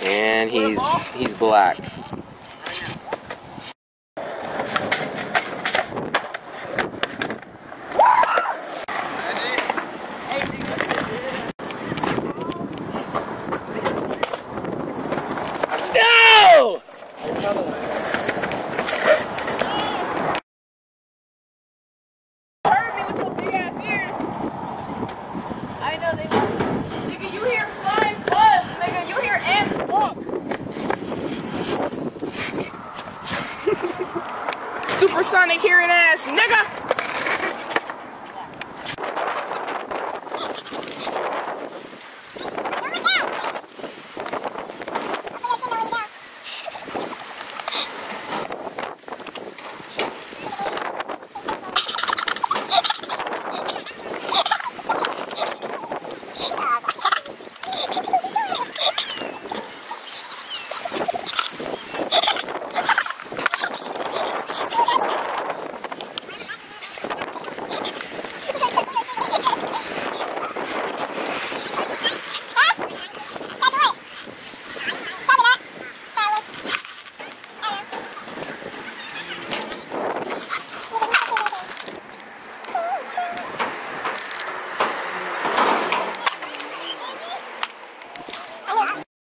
And he's he's black. No! Supersonic hearing ass, nigga.